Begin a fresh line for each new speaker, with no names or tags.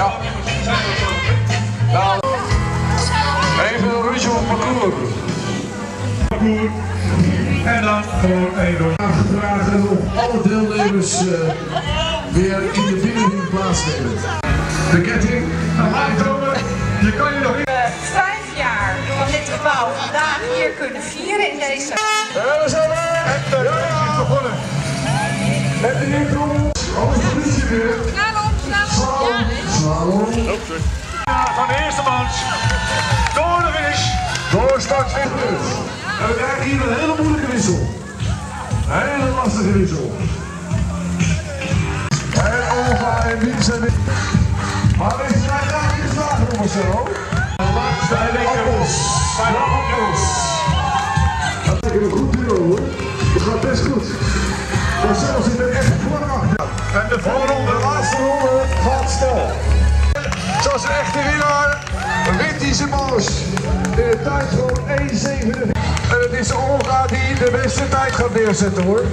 Ja. Nou, even een rondje op parcours.
parcours. En dan gewoon één rondje.
Aangevraagd om alle deelnemers uh, weer in de binnenring plaatsnemen. De ketting,
Aankomen, je kan je nog in.
Vijf jaar van dit gebouw vandaag hier kunnen vieren in deze...
Ja, we zijn er!
En de race is begonnen.
En de inkomst, alle politie weer.
Slalom,
Ja, van de eerste mans. Door de finish.
Doorstart weer terug. En we krijgen hier een hele moeilijke wissel. Een hele lastige wissel. En Olga en Wien zijn weer. Maar deze zijn daar niet geslagen, Marcelo. De laatste appels. De appels. Dat is een goed duo hoor. Het gaat best goed. Marcelo zit er echt vlak achter.
En de voorronde.
De laatste. Echte winnaar zijn boos. In de tijd van 1,47. En het is Olga die de beste tijd gaat neerzetten hoor.